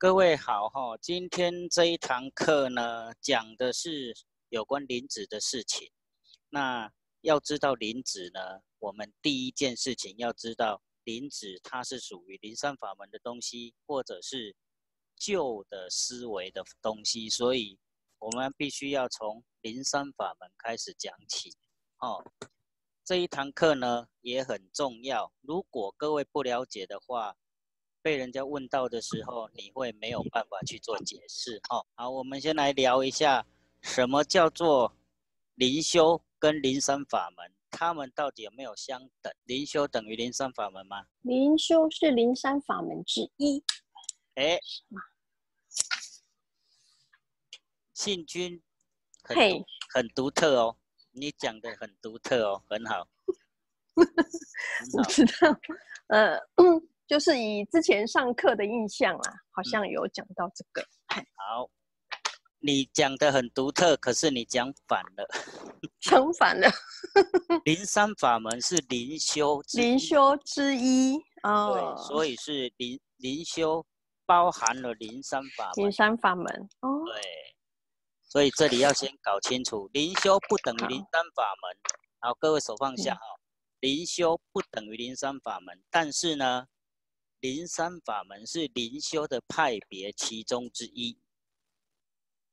各位好哈，今天这一堂课呢，讲的是有关灵子的事情。那要知道灵子呢，我们第一件事情要知道灵子它是属于灵山法门的东西，或者是旧的思维的东西，所以我们必须要从灵山法门开始讲起。哦，这一堂课呢也很重要，如果各位不了解的话。被人家问到的时候，你会没有办法去做解释。哈，好，我们先来聊一下，什么叫做灵修跟灵山法门，他们到底有没有相等？灵修等于灵山法门吗？灵修是灵山法门之一。哎，信君，嘿，很独特哦，你讲的很独特哦，很好。我知道，呃。就是以之前上课的印象啊，好像有讲到这个。好，你讲的很独特，可是你讲反了。讲反了。灵山法门是灵修。灵修之一哦。对，所以是灵灵修包含了灵山法门。灵山法门哦。对，所以这里要先搞清楚，灵修不等于灵山法门。好，各位手放下哈。灵修不等于灵山法门，但是呢。灵山法门是灵修的派别其中之一，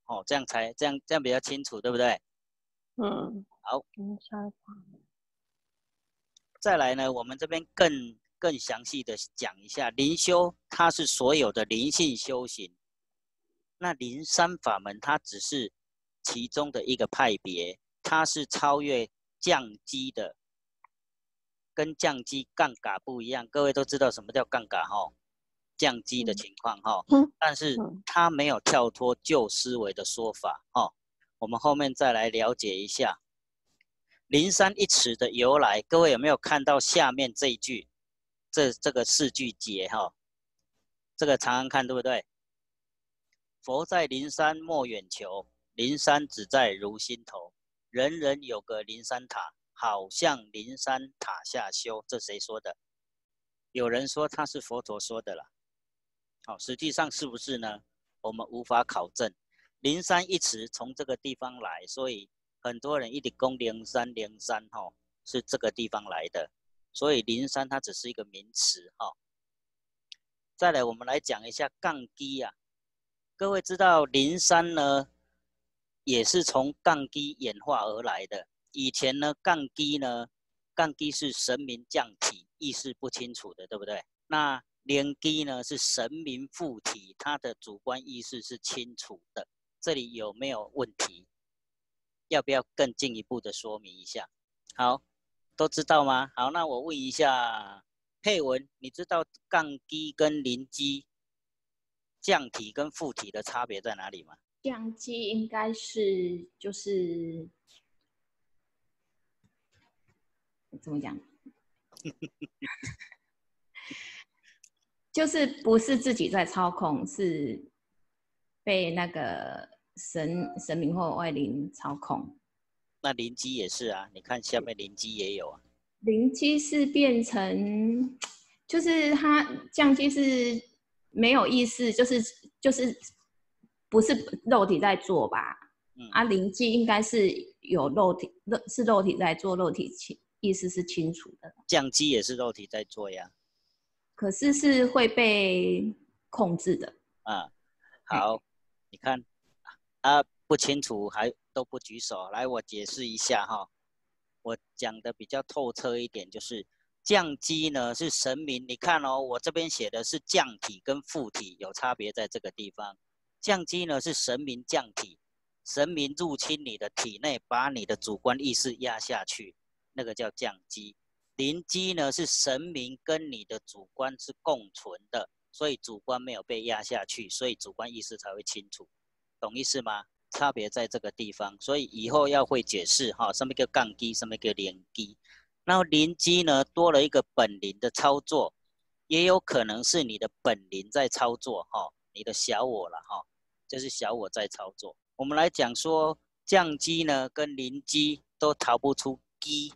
哦，这样才这样这样比较清楚，对不对？嗯，好。灵山法门。再来呢，我们这边更更详细的讲一下灵修，它是所有的灵性修行。那灵山法门它只是其中的一个派别，它是超越降基的。跟降基杠杆不一样，各位都知道什么叫杠杆哈？降基的情况哈，但是它没有跳脱旧思维的说法哈。我们后面再来了解一下“灵山”一尺的由来。各位有没有看到下面这一句？这这个四句节哈，这个常常看对不对？佛在灵山莫远求，灵山只在如心头，人人有个灵山塔。好像灵山塔下修，这谁说的？有人说他是佛陀说的了。好，实际上是不是呢？我们无法考证。灵山一词从这个地方来，所以很多人一直供灵山，灵山哈是这个地方来的。所以灵山它只是一个名词哈。再来，我们来讲一下杠基呀。各位知道灵山呢，也是从杠基演化而来的。以前呢，杠低呢，杠低是神明降体，意识不清楚的，对不对？那连低呢是神明附体，他的主观意识是清楚的。这里有没有问题？要不要更进一步的说明一下？好，都知道吗？好，那我问一下佩文，你知道杠低跟零基降体跟附体的差别在哪里吗？降基应该是就是。怎么讲？就是不是自己在操控，是被那个神神明或外灵操控。那灵机也是啊，你看下面灵机也有啊。灵机是变成，就是它降机是没有意识，就是就是不是肉体在做吧？嗯啊，灵机应该是有肉体，肉是肉体在做，肉体情。意思是清楚的，降机也是肉体在做呀，可是是会被控制的啊。好，你看啊，不清楚还都不举手，来我解释一下哈。我讲的比较透彻一点，就是降机呢是神明，你看哦，我这边写的是降体跟附体有差别，在这个地方，降机呢是神明降体，神明入侵你的体内，把你的主观意识压下去。那个叫降机，灵机呢是神明跟你的主观是共存的，所以主观没有被压下去，所以主观意识才会清楚，懂意思吗？差别在这个地方，所以以后要会解释哈，什么叫杠机，什么叫灵机。那灵机呢多了一个本灵的操作，也有可能是你的本灵在操作哈，你的小我了哈，就是小我在操作。我们来讲说降机呢跟灵机都逃不出机。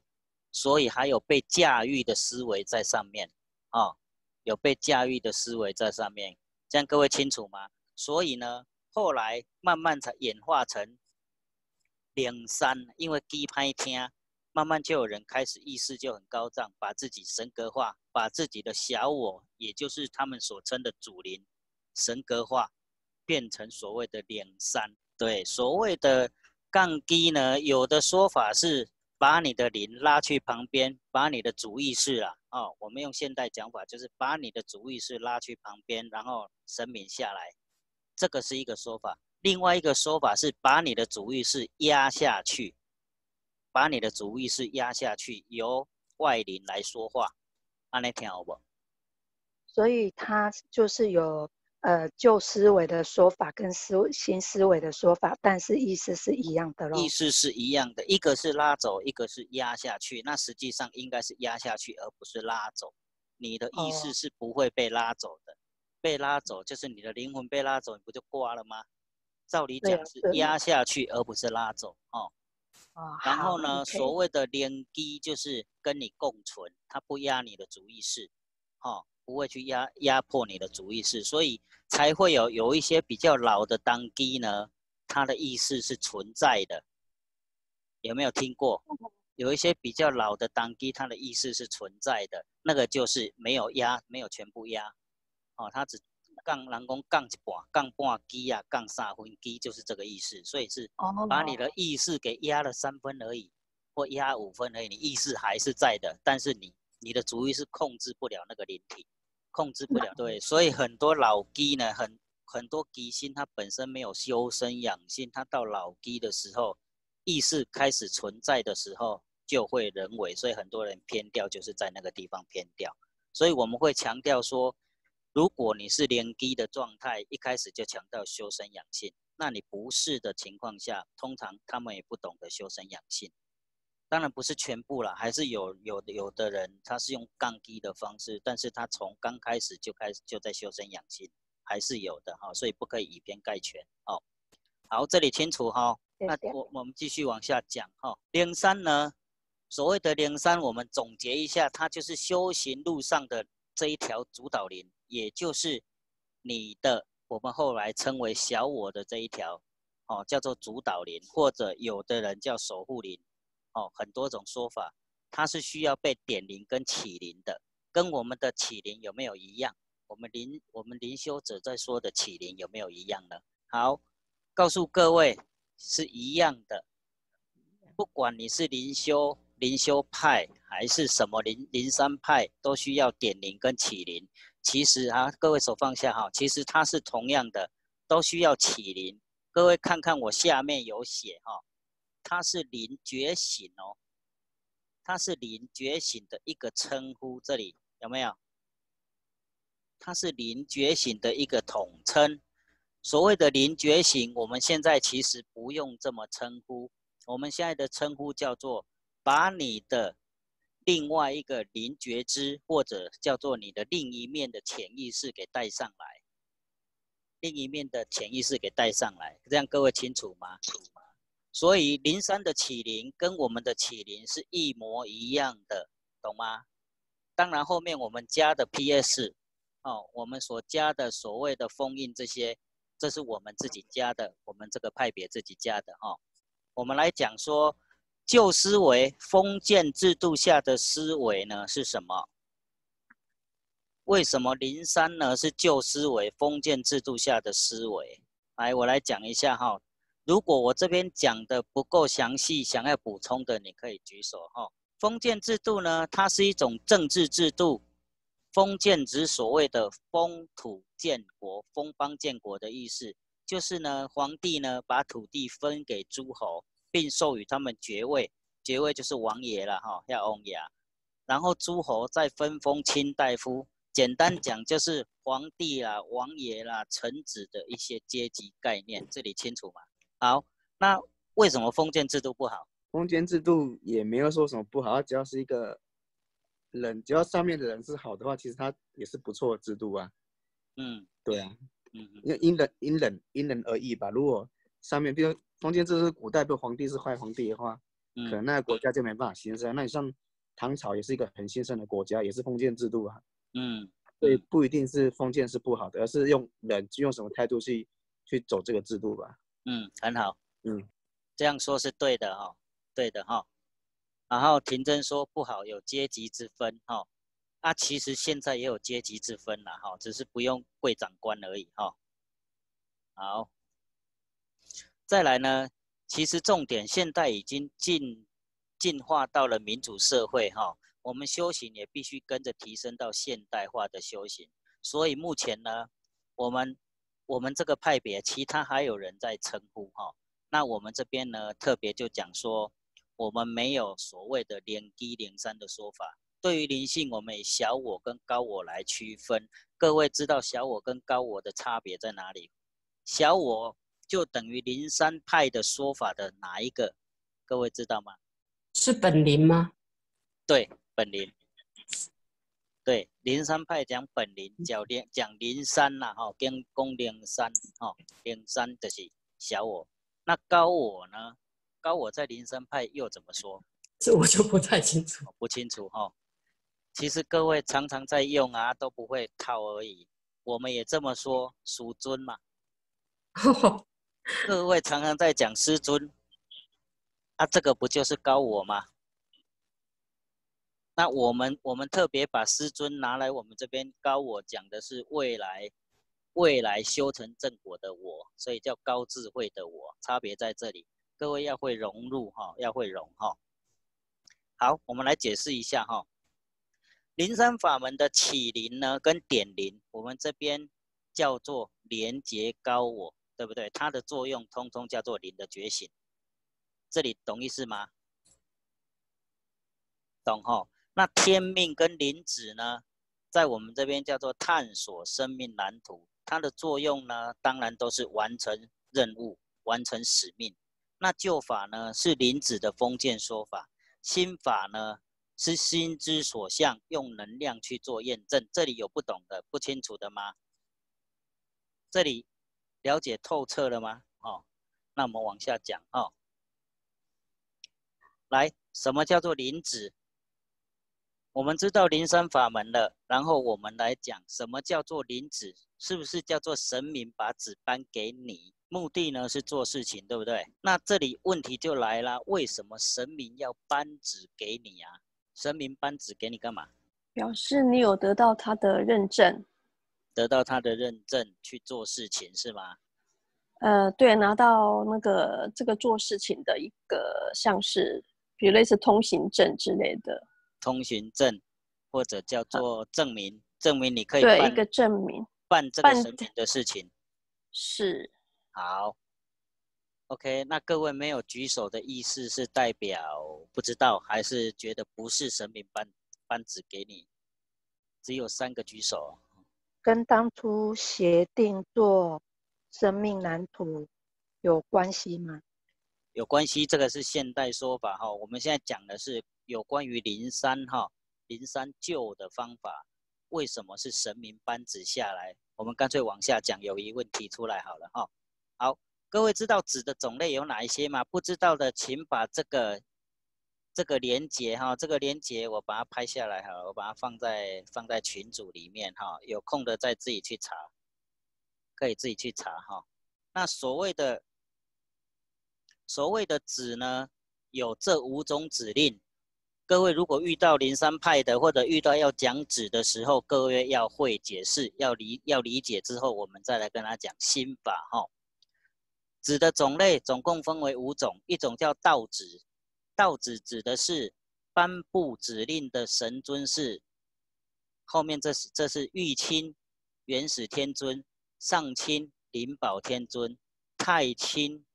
所以还有被驾驭的思维在上面，啊，有被驾驭的思维在上面。这样各位清楚吗？所以呢，后来慢慢才演化成两三，因为低拍听，慢慢就有人开始意识就很高涨，把自己神格化，把自己的小我，也就是他们所称的主灵神格化，变成所谓的两三。对，所谓的杠低呢，有的说法是把你的灵拉去旁边，把你的主意识啊，哦，我们用现代讲法就是把你的主意识拉去旁边，然后神明下来。这个是一个说法，另外一个说法是把你的主意是压下去，把你的主意是压下去，由外灵来说话，安尼听好不？所以他就是有呃旧思维的说法跟思新思维的说法，但是意思是一样的咯。意思是一样的，一个是拉走，一个是压下去。那实际上应该是压下去，而不是拉走。你的意识是不会被拉走的。被拉走就是你的灵魂被拉走，你不就挂了吗？照理讲是压下去，而不是拉走哦。然后呢，所谓的连机就是跟你共存，它不压你的主意识，哦，不会去压压迫你的主意识，所以才会有有一些比较老的当机呢，它的意识是存在的。有没有听过？有一些比较老的当机，它的意识是存在的，那个就是没有压，没有全部压。哦，它只杠人工杠一半，杠半机啊，杠三分机就是这个意思，所以是把你的意识给压了三分而已，或压五分而已，你意识还是在的，但是你你的主意是控制不了那个灵体，控制不了。对，所以很多老鸡呢，很很多机心它本身没有修身养性，它到老鸡的时候，意识开始存在的时候就会人为，所以很多人偏掉就是在那个地方偏掉，所以我们会强调说。如果你是连低的状态，一开始就强调修身养性，那你不是的情况下，通常他们也不懂得修身养性。当然不是全部了，还是有有有的人他是用杠低的方式，但是他从刚开始就开始就在修身养性，还是有的哈，所以不可以以偏概全哦。好，这里清楚哈，那我我们继续往下讲哈。灵山呢，所谓的灵山，我们总结一下，它就是修行路上的这一条主导林。也就是你的，我们后来称为小我的这一条，哦，叫做主导林，或者有的人叫守护灵，哦，很多种说法，它是需要被点灵跟起灵的，跟我们的起灵有没有一样？我们灵，我们灵修者在说的起灵有没有一样呢？好，告诉各位是一样的，不管你是灵修灵修派还是什么灵灵山派，都需要点灵跟起灵。其实啊，各位手放下哈，其实它是同样的，都需要起灵。各位看看我下面有写哈，它是灵觉醒哦，它是灵觉醒的一个称呼，这里有没有？它是灵觉醒的一个统称。所谓的灵觉醒，我们现在其实不用这么称呼，我们现在的称呼叫做把你的。另外一个灵觉知，或者叫做你的另一面的潜意识给带上来，另一面的潜意识给带上来，这样各位清楚吗？所以灵山的起灵跟我们的起灵是一模一样的，懂吗？当然后面我们加的 PS，哦，我们所加的所谓的封印这些，这是我们自己加的，我们这个派别自己加的哈。我们来讲说。旧思维封建制度下的思维呢是什么？为什么灵山呢是旧思维封建制度下的思维？来，我来讲一下哈。如果我这边讲的不够详细，想要补充的，你可以举手哈。封建制度呢，它是一种政治制度。封建指所谓的封土建国、封邦建国的意思，就是呢，皇帝呢把土地分给诸侯。并授予他们爵位，爵位就是王爷了哈，要王爷。然后诸侯再分封卿大夫，简单讲就是皇帝啦、王爷啦、臣子的一些阶级概念，这里清楚吗？好，那为什么封建制度不好？封建制度也没有说什么不好，只要是一个人，只要上面的人是好的话，其实他也是不错的制度啊。嗯，对啊，嗯，因为因人因人因人而异吧。如果上面比如。封建制是古代，比如皇帝是坏皇帝的话，可能那个国家就没办法兴盛。那你像唐朝也是一个很兴盛的国家，也是封建制度啊。嗯，所以不一定是封建是不好的，而是用人用什么态度去去走这个制度吧。嗯，很好。嗯，这样说是对的哈，对的哈。然后廷真说不好，有阶级之分哈。啊其实现在也有阶级之分了哈，只是不用贵长官而已哈。好，再来呢，其实重点现在已经进进化到了民主社会哈，我们修行也必须跟着提升到现代化的修行。所以目前呢，我们我们这个派别，其他还有人在称呼哈。那我们这边呢，特别就讲说。我们没有所谓的零低零三的说法。对于灵性，我们以小我跟高我来区分。各位知道小我跟高我的差别在哪里？小我就等于灵山派的说法的哪一个？各位知道吗？是本灵吗？对，本灵。对，灵山派讲本灵，讲灵讲灵山呐，哈，跟公灵山，哈，灵山就是小我。那高我呢？高我在灵山派又怎么说？这我就不太清楚，不清楚哈。其实各位常常在用啊，都不会套而已。我们也这么说，属尊嘛。各位常常在讲师尊，啊，这个不就是高我吗？那我们我们特别把师尊拿来我们这边高我讲的是未来未来修成正果的我，所以叫高智慧的我，差别在这里。各位要会融入哈，要会融哈。好，我们来解释一下哈。灵山法门的起灵呢，跟点灵，我们这边叫做连接高我，对不对？它的作用通通叫做灵的觉醒。这里懂意思吗？懂哈。那天命跟灵子呢，在我们这边叫做探索生命蓝图，它的作用呢，当然都是完成任务、完成使命。那旧法呢是林子的封建说法，新法呢是心之所向，用能量去做验证。这里有不懂的、不清楚的吗？这里了解透彻了吗？哦，那我们往下讲哦。来，什么叫做灵子？我们知道灵山法门了，然后我们来讲什么叫做灵子，是不是叫做神明把纸颁给你？目的呢是做事情，对不对？那这里问题就来了，为什么神明要颁纸给你啊？神明颁纸给你干嘛？表示你有得到他的认证，得到他的认证去做事情是吗？呃，对，拿到那个这个做事情的一个像是，比如类似通行证之类的。通行证，或者叫做证明，证明你可以办一个证明办这个神明的事情。是。好，OK，那各位没有举手的意思是代表不知道，还是觉得不是神明颁颁旨给你？只有三个举手，跟当初协定做生命蓝图有关系吗？有关系，这个是现代说法哈。我们现在讲的是有关于灵山哈，灵山救的方法，为什么是神明颁旨下来？我们干脆往下讲，有疑问提出来好了哈。好，各位知道纸的种类有哪一些吗？不知道的，请把这个这个连接哈，这个连接我把它拍下来哈，我把它放在放在群组里面哈，有空的再自己去查，可以自己去查哈。那所谓的所谓的纸呢，有这五种指令。各位如果遇到灵山派的，或者遇到要讲纸的时候，各位要会解释，要理要理解之后，我们再来跟他讲心法哈。指的种类总共分为五种，一种叫道指，道指指的是颁布指令的神尊是，后面这是这是玉清元始天尊、上清灵宝天尊、太清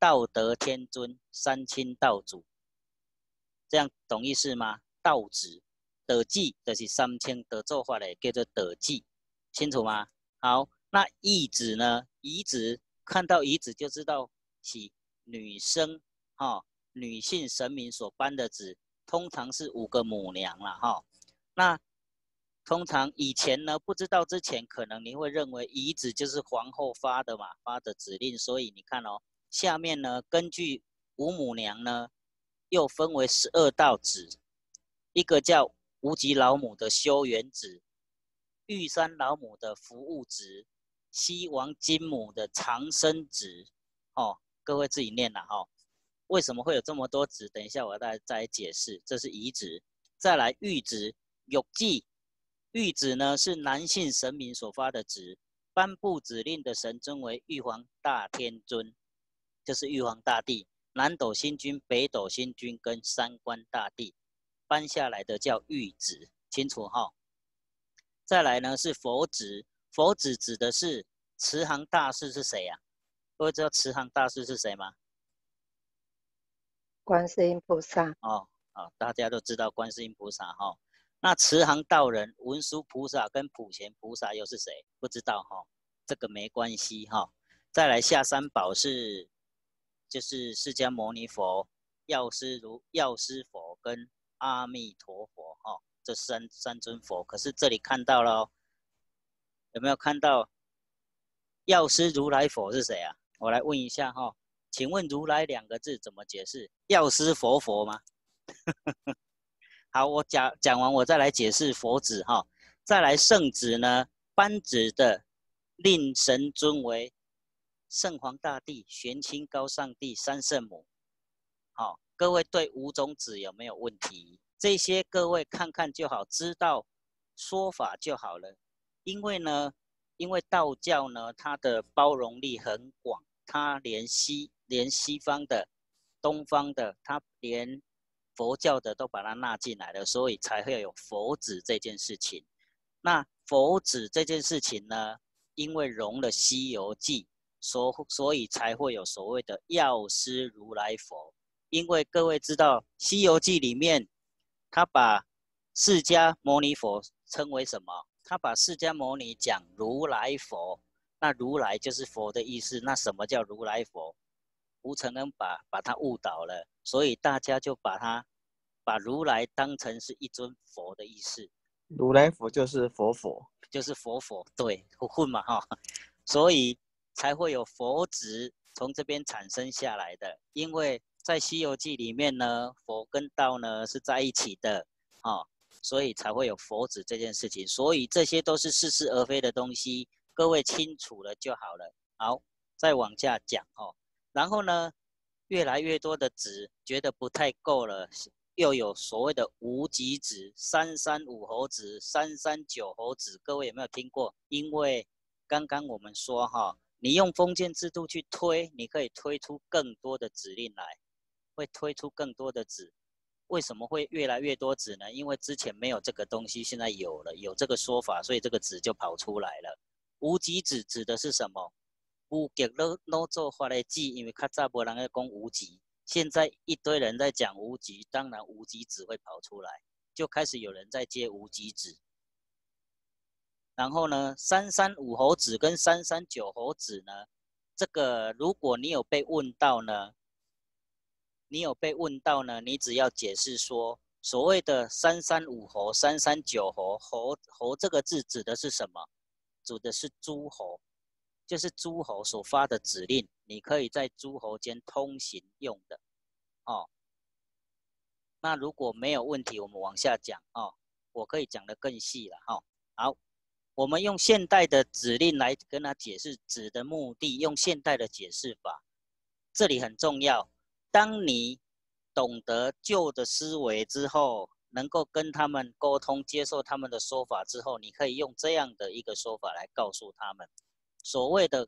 道德天尊、三清道主，这样懂意思吗？道指的记的是三清的做法嘞，叫做的记，清楚吗？好，那义指呢？义指。看到遗子就知道起女生哈，女性神明所颁的旨，通常是五个母娘了哈。那通常以前呢，不知道之前，可能你会认为遗子就是皇后发的嘛，发的指令。所以你看哦，下面呢，根据五母娘呢，又分为十二道旨，一个叫无极老母的修缘旨，玉山老母的服务值，西王金母的长生值，哦，各位自己念了哈。为什么会有这么多值？等一下我再再解释。这是遗值，再来玉值，玉记，玉旨呢是男性神明所发的旨，颁布指令的神尊为玉皇大天尊，就是玉皇大帝。南斗星君、北斗星君跟三官大帝搬下来的叫玉子，清楚哈？再来呢是佛子，佛子指的是慈航大士是谁呀？各位知道慈航大士是谁吗？观世音菩萨。哦，哦，大家都知道观世音菩萨哈。那慈航道人、文殊菩萨跟普贤菩萨又是谁？不知道哈，这个没关系哈。再来下三宝是，就是释迦牟尼佛、药师如药师佛跟阿弥陀佛哈，这三三尊佛。可是这里看到了，有没有看到药师如来佛是谁啊？我来问一下哈，请问如来两个字怎么解释？药师佛佛吗？好，我讲讲完，我再来解释佛子哈。再来圣旨呢，颁旨的令神尊为圣皇大帝、玄清高上帝、三圣母。好，各位对五种子有没有问题？这些各位看看就好，知道说法就好了。因为呢，因为道教呢，它的包容力很广，它连西连西方的、东方的，它连。佛教的都把它纳进来了，所以才会有佛子这件事情。那佛子这件事情呢，因为融了《西游记》，所所以才会有所谓的药师如来佛。因为各位知道，《西游记》里面他把释迦牟尼佛称为什么？他把释迦牟尼讲如来佛，那如来就是佛的意思。那什么叫如来佛？吴承恩把把他误导了，所以大家就把他。把如来当成是一尊佛的意思，如来佛就是佛佛，就是佛佛，对，混嘛哈，所以才会有佛子从这边产生下来的。因为在《西游记》里面呢，佛跟道呢是在一起的，哦，所以才会有佛子这件事情。所以这些都是似是而非的东西，各位清楚了就好了。好，再往下讲哦，然后呢，越来越多的子觉得不太够了。又有所谓的无极子、三三五猴子、三三九猴子，各位有没有听过？因为刚刚我们说哈，你用封建制度去推，你可以推出更多的指令来，会推出更多的子。为什么会越来越多子呢？因为之前没有这个东西，现在有了，有这个说法，所以这个子就跑出来了。无极子指的是什么？无极老老做法来记，因为较早无人要讲无极。现在一堆人在讲无极，当然无极子会跑出来，就开始有人在接无极子。然后呢，三三五猴子跟三三九猴子呢，这个如果你有被问到呢，你有被问到呢，你只要解释说，所谓的三三五猴、三三九猴，猴猴这个字指的是什么？指的是诸侯。就是诸侯所发的指令，你可以在诸侯间通行用的，哦。那如果没有问题，我们往下讲哦。我可以讲得更细了哈。好，我们用现代的指令来跟他解释指的目的，用现代的解释法，这里很重要。当你懂得旧的思维之后，能够跟他们沟通，接受他们的说法之后，你可以用这样的一个说法来告诉他们。所谓的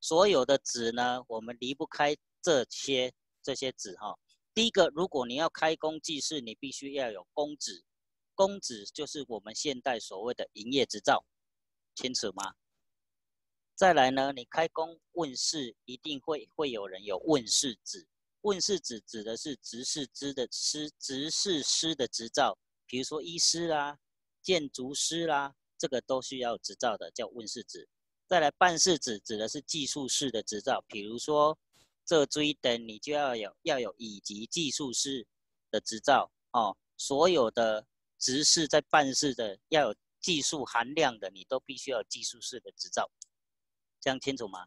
所有的纸呢，我们离不开这些这些纸哈。第一个，如果你要开工记事，你必须要有公纸，公纸就是我们现代所谓的营业执照，清楚吗？再来呢，你开工问世，一定会会有人有问世纸，问世纸指的是执事师的师执事师的执照，比如说医师啦、建筑师啦，这个都需要执照的，叫问世纸。再来办事指指的是技术师的执照，比如说这追灯，你就要有要有乙级技术师的执照哦。所有的执事在办事的要有技术含量的，你都必须要技术式的执照，这样清楚吗？